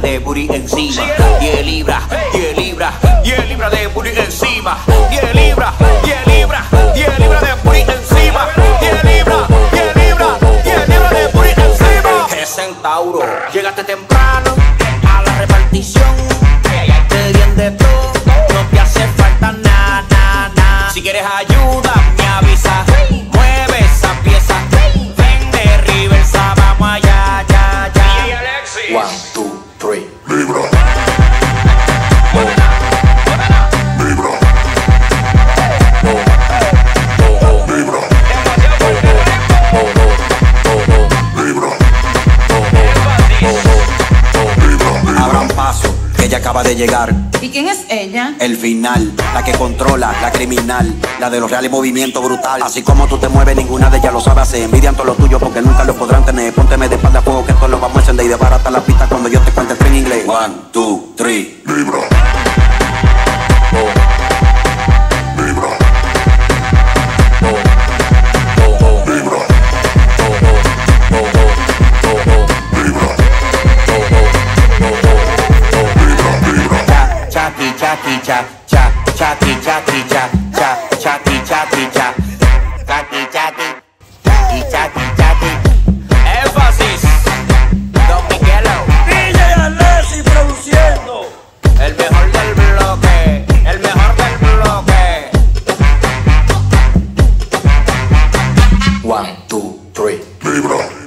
booty encima. 10 libras, 10 libras, 10 libras de booty encima. 10 libras, 10 libras, 10 libras de booty encima. 10 libras, 10 libras, 10 libras de booty encima. Que centauro, llegaste temprano a la repartición. Te dieron de todo, no te hace falta nada, nada, nada. Si quieres ayuda, me avisa. Mueve esa pieza. Ven de reversa, vamos allá, ya, ya. One, two, three. Libra. Ella acaba de llegar. ¿Y quién es ella? El final, la que controla, la criminal, la de los reales movimientos brutal. Así como tú te mueves, ninguna de ellas lo sabe hacer. Envidian todo lo tuyo porque nunca lo podrán tener. Pónteme de espalda a fuego que esto lo vamos a encender y de barata la pista cuando yo One, two, three. Libra. Libra. Libra. Libra. Cha, chati, chati, cha, cha, three. Libra.